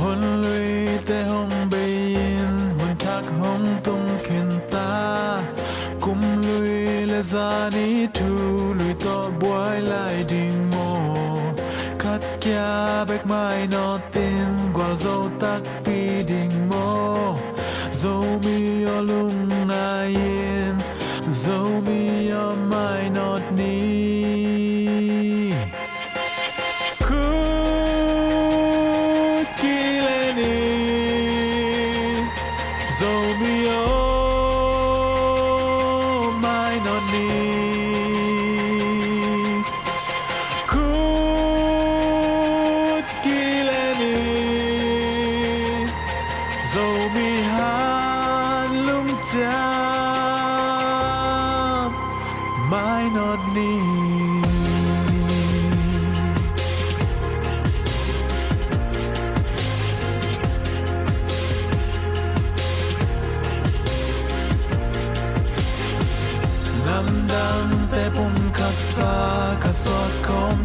hôn lui te hong bein hôn thak hong tung khen ta. Kum lui le zani tu lui to boy lai ding mo kat kya bek mai no tin gwal zo tak pi ding mo zo mi o lung ayin zo mi o mai not ni Zomio Mainoni on Kileni Zomi Hanlum Tam what's all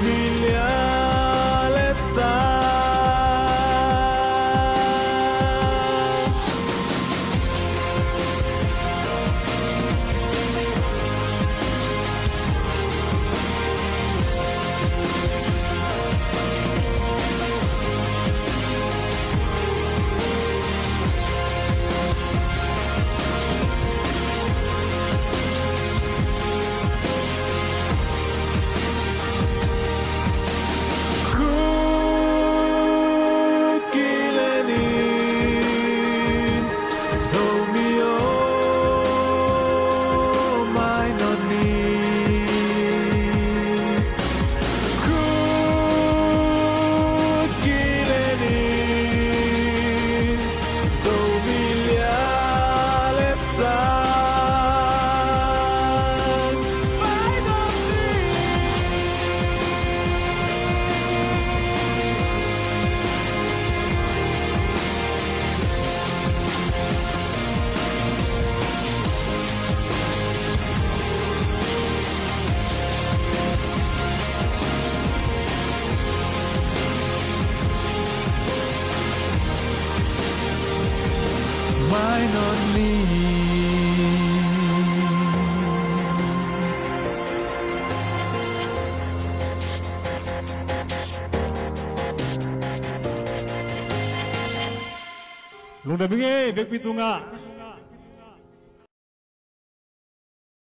milyar So Lung da bingi vek pitunga